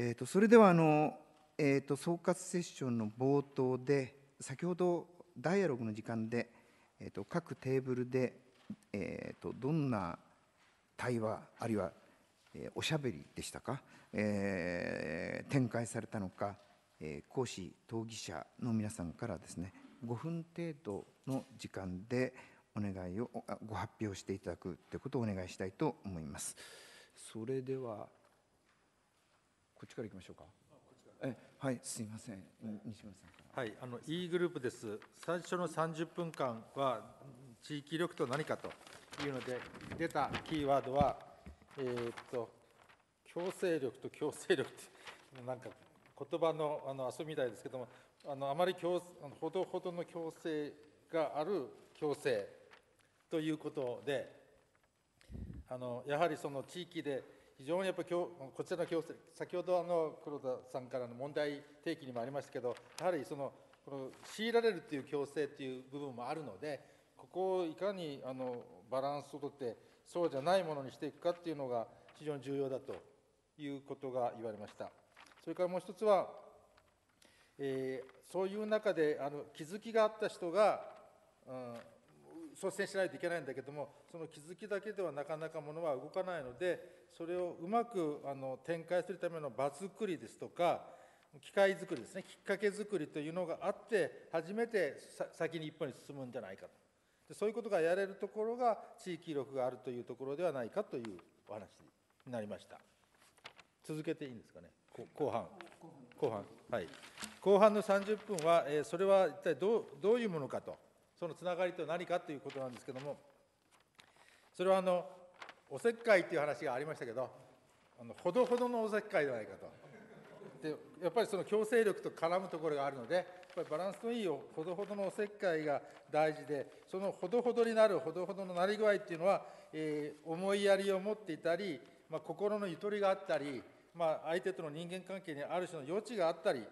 えー、とそれではあの、えー、と総括セッションの冒頭で先ほどダイアログの時間で、えー、と各テーブルで、えー、とどんな対話あるいは、えー、おしゃべりでしたか、えー、展開されたのか、えー、講師討議者の皆さんからですね5分程度の時間でお願いをご発表していただくということをお願いしたいと思います。それではこっちから行きましょうか。えはい、すみません、西村さんはい、あの E グループです。最初の30分間は地域力と何かというので出たキーワードは、えー、っと強制力と強制力ってなんか言葉のあの遊びみたいですけども、あのあまり強ほどほどの強制がある強制ということで、あのやはりその地域で非常にやっぱりこちらの強制先ほどあの黒田さんからの問題提起にもありましたけどやはりそのこの強いられるっていう強制っていう部分もあるのでここをいかにあのバランスをとってそうじゃないものにしていくかっていうのが非常に重要だということが言われました。それからもう一つは、えー、そういう中であの気づきがあった人が、うん率先しないといけないんだけどもその気づきだけではなかなかものは動かないのでそれをうまくあの展開するための場作りですとか機械作りですねきっかけ作りというのがあって初めて先に一歩に進むんじゃないかと。でそういうことがやれるところが地域力があるというところではないかというお話になりました。続けていいんですかね？後半。後半。はい。後半の30分は、えー、それは一体どうどういうものかとそのつながりとは何かということなんですけどもそれはあのおせっかいっていう話がありましたけどあのほどほどのおせっかいではないかと。でやっぱりその強制力と絡むところがあるのでやっぱりバランスのいいほどほどのおせっかいが大事でそのほどほどになるほどほどのなり具合っていうのは、えー、思いやりを持っていたり、まあ、心のゆとりがあったり、まあ、相手との人間関係にある種の余地があったり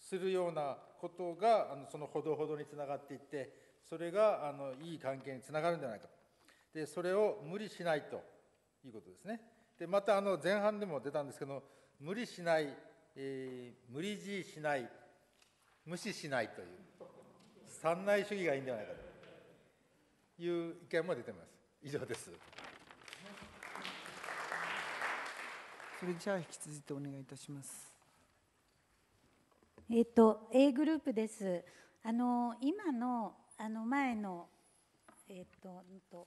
するようなことがあのそのほどほどにつながっていってそれがあのいい関係につながるんじゃないかでそれを無理しないということですね。でまたあの前半でも出たんですけど無理しない、えー、無理強いしない無視しないという三内主義がいいんじゃないかという意見も出てます。以上です。それじゃあ引き続いてお願いいたします。えっ、と A グループです。あの今のあの前の、えっと、と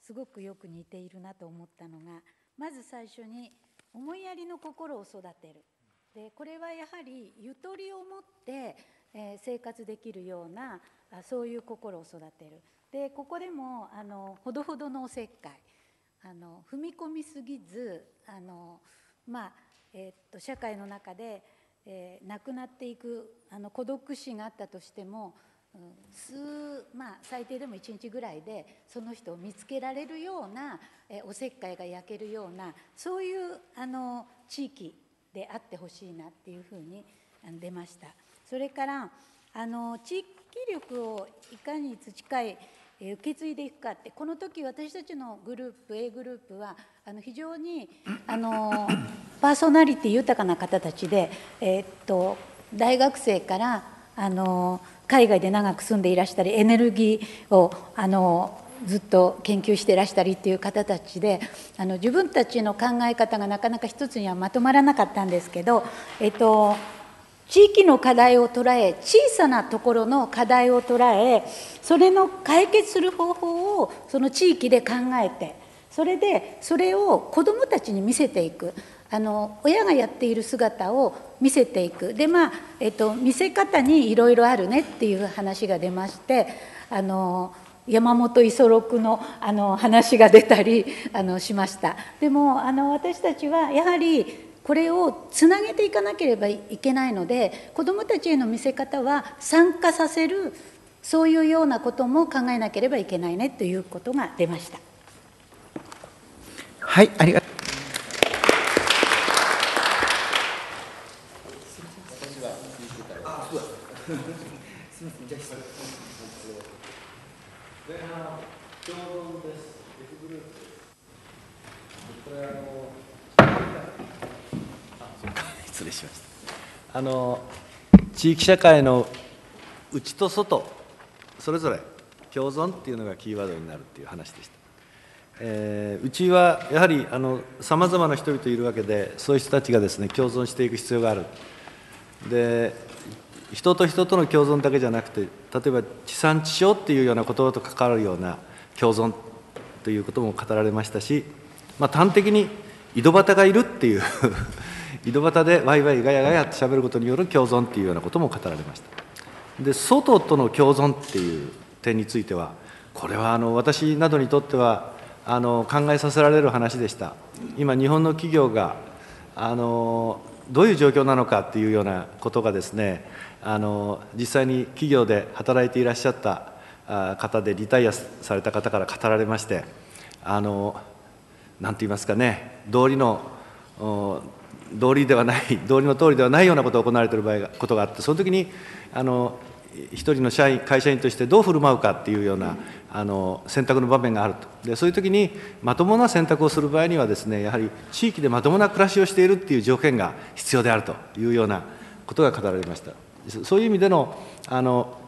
すごくよく似ているなと思ったのがまず最初に思いやりの心を育てる。でこれはやはりゆとりを持って、えー、生活できるようなあそういう心を育てる。でここでもあのほどほどのおせっかい。あの踏み込みすぎずあの、まあえー、っと社会の中で、えー、亡くなっていくあの孤独死があったとしても数まあ最低でも1日ぐらいでその人を見つけられるようなえおせっかいが焼けるようなそういうあの地域であってほしいなっていうふうに出ました。それからあの地域力をいかに培い受け継いでいくかってこの時私たちのグループ A グループはあの非常にあのパーソナリティ豊かな方たちで、えー、っと大学生からあの海外で長く住んでいらしたりエネルギーをあのずっと研究していらしたりっていう方たちであの自分たちの考え方がなかなか一つにはまとまらなかったんですけど、えっと、地域の課題を捉え小さなところの課題を捉えそれの解決する方法をその地域で考えてそれでそれを子どもたちに見せていく。あの親がやっている姿を見せていく。でまあ、えっと、見せ方にいろいろあるねっていう話が出ましてあの山本五十六のあの話が出たりあのしました。でもあの私たちはやはりこれをつなげていかなければいけないので子どもたちへの見せ方は参加させるそういうようなことも考えなければいけないねということが出ました。はいありがとう。失礼しました。あの地域社会の内と外それぞれ共存っていうのがキーワードになるっていう話でした、えーうちはやはりさまざまな人々いるわけでそういう人たちがですね共存していく必要がある。で人と人との共存だけじゃなくて例えば地産地消っていうような言葉と関わるような共存ということも語られましたし、まあ、端的に井戸端がいるっていう 井戸端でワイワイガヤガヤってしゃべることによる共存っていうようなことも語られました。で外との共存っていう点についてはこれはあの私などにとってはあの考えさせられる話でした。今日本の企業があのどういう状況なのかっていうようなことがですねあの実際に企業で働いていらっしゃった方でリタイアされた方から語られましてあの何て言いますかね道理の道理ではない道理の通りではないようなことが行われている場合がことがあってその時にあの一人の社員会社員としてどう振る舞うかっていうようなあの選択の場面があると。でそういう時にまともな選択をする場合にはですねやはり地域でまともな暮らしをしているっていう条件が必要であるというようなことが語られました。そういう意味でのあの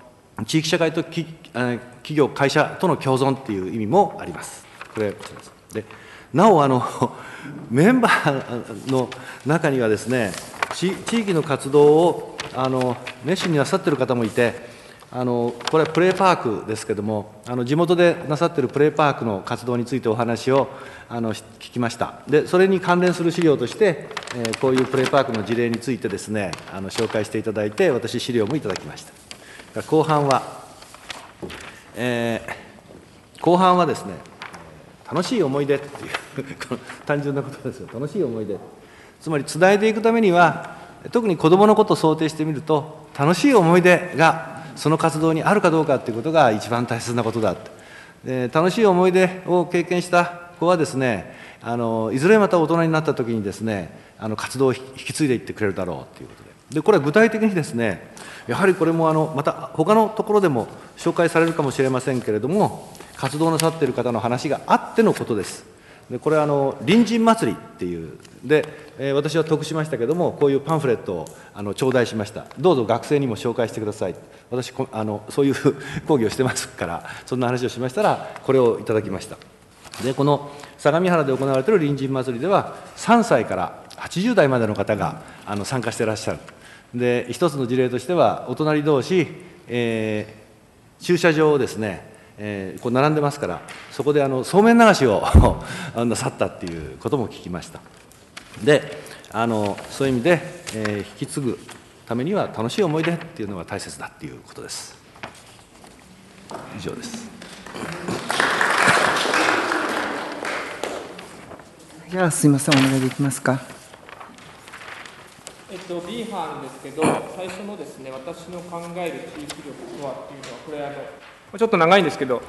地域社会と企業会社との共存っていう意味もあります。これでなおあのメンバーの中にはですね地域の活動をあの熱心になさってる方もいてあのこれはプレーパークですけれどもあの地元でなさってるプレーパークの活動についてお話をあの聞きました。でそれに関連する資料として、えー、こういうプレーパークの事例についてですねあの紹介していただいて私資料もいただきました。後半は、えー、後半はですね楽しい思い出っていう 単純なことですよ。楽しい思い出。つまりつないでいくためには特に子どものことを想定してみると楽しい思い出がその活動にあるかどうかということが一番大切なことだで楽しい思い出を経験した子はですねあのいずれまた大人になった時にですねあの活動を引き継いでいってくれるだろうということで。でこれは具体的にですねやはりこれもあのまた他のところでも紹介されるかもしれませんけれども活動なさっている方の話があってのことです。でこれはあの隣人祭りっていうで、えー、私は得しましたけどもこういうパンフレットをあの頂戴しました。どうぞ学生にも紹介してください。私あのそういう 講義をしてますからそんな話をしましたらこれをいただきました。でこの相模原で行われている隣人祭りでは3歳から80代までの方があの参加してらっしゃる。で一つの事例としてはお隣同士、えー、駐車場をですねえー、こう並んでますからそこであのそうめん流しを なさったっていうことも聞きました。であのそういう意味で、えー、引き継ぐためには楽しい思い出っていうのが大切だっていうことです。以上です。じゃあすみません。お願いできますか。えっと B 班ですけど最初のですね私の考える地域力とはっていうのはこれあのちょっと長いんですけど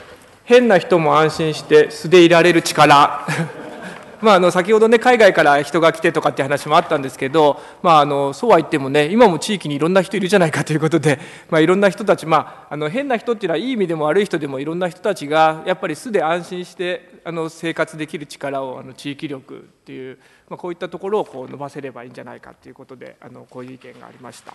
変な人も安心して素でいられる力。まあ、あの先ほどね海外から人が来てとかって話もあったんですけど、まあ、あのそうは言ってもね今も地域にいろんな人いるじゃないかということで、まあ、いろんな人たち、まあ、あの変な人っていうのはいい意味でも悪い人でもいろんな人たちがやっぱり素で安心してあの生活できる力をあの地域力っていう、まあ、こういったところをこう伸ばせればいいんじゃないかということであのこういう意見がありました。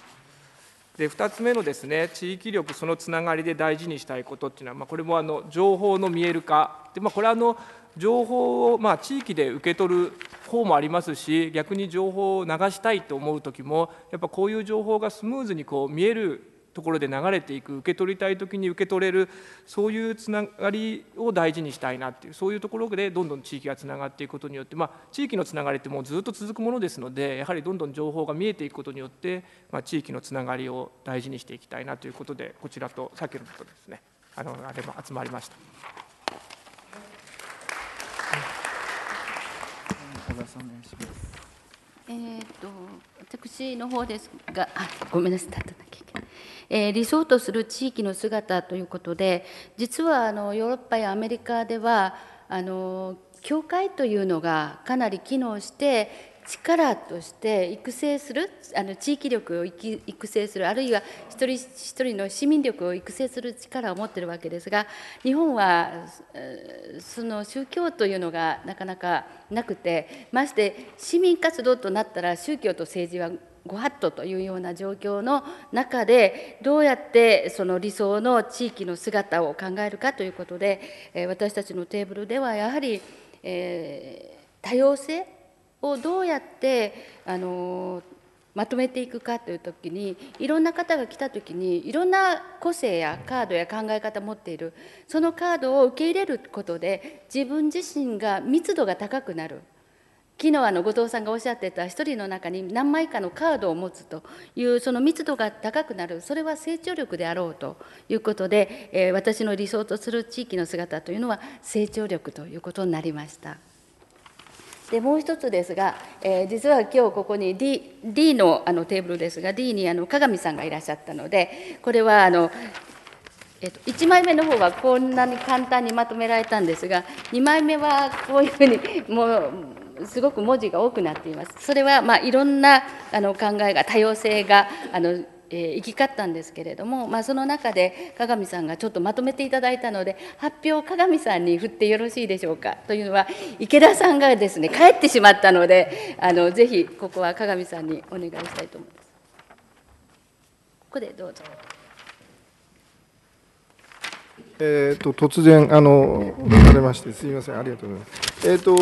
で2つ目のですね地域力そのつながりで大事にしたいことっていうのは、まあ、これもあの情報の見える化で、まあ、これはあの情報をまあ地域で受け取る方もありますし逆に情報を流したいと思う時もやっぱこういう情報がスムーズにこう見えるところで流れていく受け取りたい時に受け取れるそういうつながりを大事にしたいなっていうそういうところでどんどん地域がつながっていくことによって、まあ、地域のつながりってもうずっと続くものですのでやはりどんどん情報が見えていくことによって、まあ、地域のつながりを大事にしていきたいなということでこちらとさっきのことですねあのあれも集まりました。えーと、私の方ですがあごめんなさいえー、理想とする地域の姿ということで実はあのヨーロッパやアメリカではあの教会というのがかなり機能して力として育成するあの地域力を育成するあるいは一人一人の市民力を育成する力を持ってるわけですが日本はその宗教というのがなかなかなくてまして市民活動となったら宗教と政治はご法度というような状況の中でどうやってその理想の地域の姿を考えるかということで私たちのテーブルではやはり、えー、多様性をどうやってあのまとめていくかという時にいろんな方が来た時にいろんな個性やカードや考え方を持っているそのカードを受け入れることで自分自身が密度が高くなる。昨日あの後藤さんがおっしゃってた一人の中に何枚かのカードを持つというその密度が高くなるそれは成長力であろうということで、えー、私の理想とする地域の姿というのは成長力ということになりました。でもう一つですが、えー、実は今日ここに D, D のあのテーブルですが D にあの鏡さんがいらっしゃったのでこれはあの、えっと、1枚目の方はこんなに簡単にまとめられたんですが2枚目はこういうふうにもうすごく文字が多くなっています。それはまあいろんなあの考えが多様性があのえ行き交ったんですけれども、まあ、その中で鏡さんがちょっとまとめていただいたので発表を鏡さんに振ってよろしいでしょうかというのは池田さんがですね帰ってしまったのであのぜひここは鏡さんにお願いしたいと思います。ここでどうぞ。えーと、突然あのされましてすみませんありがとうございます。え、ー、と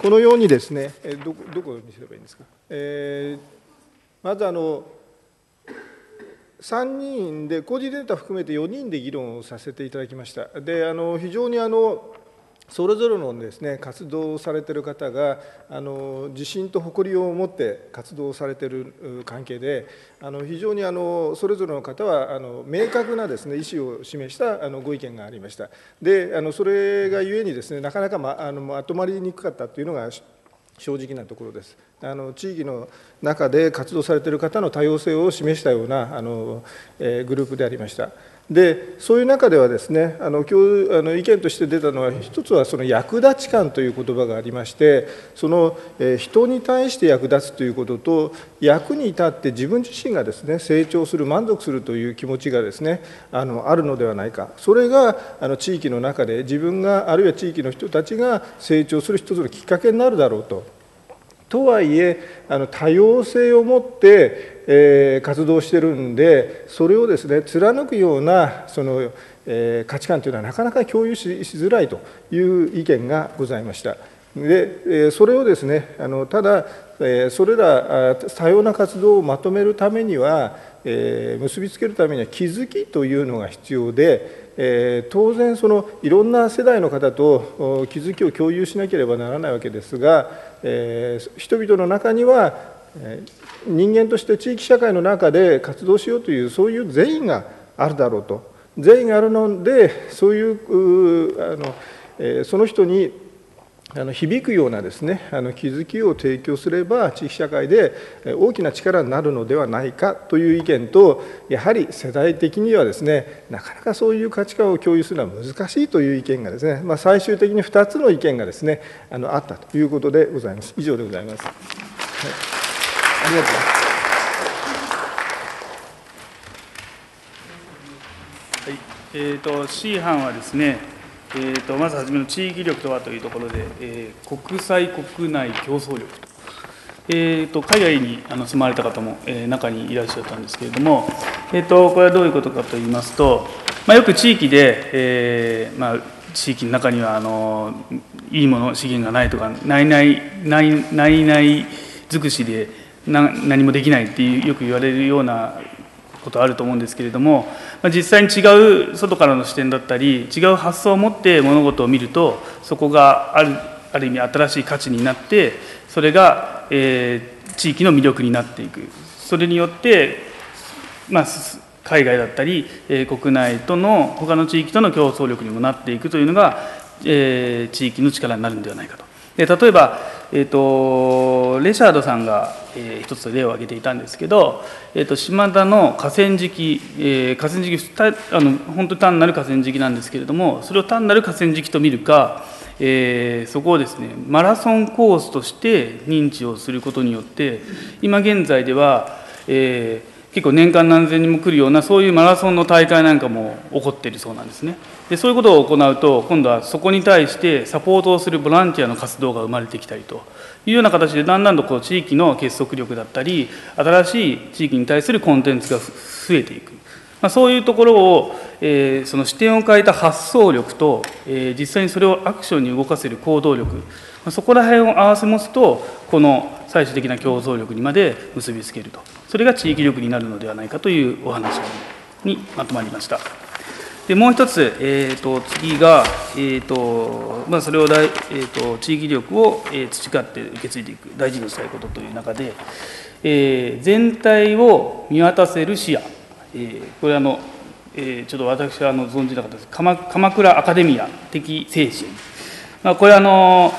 このようにですねどどこにすればいいんですか？えー、まずあの3人で工事データ含めて4人で議論をさせていただきました。であの非常にあのそれぞれのですね活動をされている方があの自信と誇りを持って活動されている関係であの非常にあのそれぞれの方はあの明確なですね意思を示したあのご意見がありました。であのそれがゆえにですねなかなかまあのまとまりにくかったというのが正直なところです。あの地域の中で活動されている方の多様性を示したようなあの、えー、グループでありました。でそういう中ではですねあの今日あの意見として出たのは一つはその役立ち感という言葉がありましてその、えー、人に対して役立つということと役に立って自分自身がですね成長する満足するという気持ちがですねあのあるのではないか。それがあの地域の中で自分があるいは地域の人たちが成長する一つのきっかけになるだろうと。とはいえあの多様性を持って、えー、活動してるんでそれをですね貫くようなその、えー、価値観というのはなかなか共有しづらいという意見がございました。でそれをですねあのただそれら多様な活動をまとめるためには結びつけるためには気づきというのが必要で、当然そのいろんな世代の方と気づきを共有しなければならないわけですが、人々の中には人間として地域社会の中で活動しようというそういう善意があるだろうと。善意があるのでそういうあの、その人にあの響くようなですねあの気づきを提供すれば地域社会で大きな力になるのではないかという意見とやはり世代的にはですねなかなかそういう価値観を共有するのは難しいという意見がですね、まあ、最終的に2つの意見がですねあのあったということでございます。以上でございます、はい、ありがとうございます。はい。えーと、C 班はですねえーと、まず初めの地域力とはというところで、えー、国際国内競争力,、えーと、海外にあの住まれた方も、えー、中にいらっしゃったんですけれども、えーと、これはどういうことかといいますと、まあ、よく地域で、えーまあ、地域の中にはあのいいもの資源がないとかないないないないない尽くしでな何もできないっていうよく言われるようなことあると思うんですけれども、まあ、実際に違う外からの視点だったり違う発想を持って物事を見るとそこがあるある意味新しい価値になってそれが、えー、地域の魅力になっていく。それによって、まあ、海外だったり、えー、国内との他の地域との競争力にもなっていくというのが、えー、地域の力になるんではないかと。で例えば、えーと、レシャードさんが、えー、一つ例を挙げていたんですけど、えーと、島田の河川敷、えー、河川敷あの本当に単なる河川敷なんですけれどもそれを単なる河川敷と見るか、えー、そこをですねマラソンコースとして認知をすることによって今現在では、えー、結構年間何千人も来るようなそういうマラソンの大会なんかも起こっているそうなんですね。でそういうことを行うと今度はそこに対してサポートをするボランティアの活動が生まれてきたりというような形でだんだんとこう地域の結束力だったり新しい地域に対するコンテンツが増えていく、まあ、そういうところを、えー、その視点を変えた発想力と、えー、実際にそれをアクションに動かせる行動力、まあ、そこら辺を合わせ持つとこの最終的な競争力にまで結びつけると。それが地域力になるのではないかというお話にまとまりました。でもう一つ、えーと、次が、えーとまあ、それを、えーと、地域力を、えー、培って受け継いでいく大事にしたいことという中で、えー、全体を見渡せる視野、えー、これあの、えー、ちょっと私はあの存じなかったです。鎌鎌倉アカデミア的精神、まあ、これあの、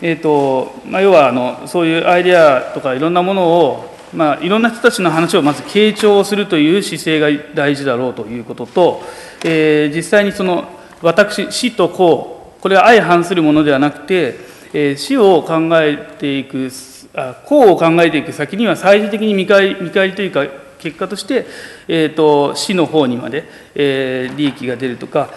えーとまあ、要はあのそういうアイデアとかいろんなものをまあ、いろんな人たちの話をまず傾聴するという姿勢が大事だろうということと、えー、実際にその私死と公これは相反するものではなくて、えー、死を考えていくあ公を考えていく先には最終的に見返り見返りというか結果として、えーと、死の方にまで、えー、利益が出るとか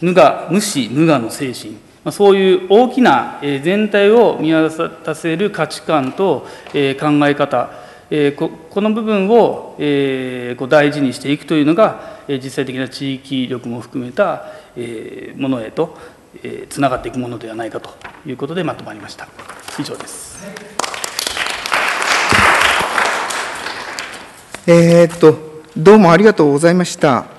無我無視無我の精神。まそういう大きな全体を見渡せる価値観と考え方。この部分を大事にしていくというのが実際的な地域力も含めたものへとつながっていくものではないかということでまとまりました。以上です。えー、っとどうもありがとうございました。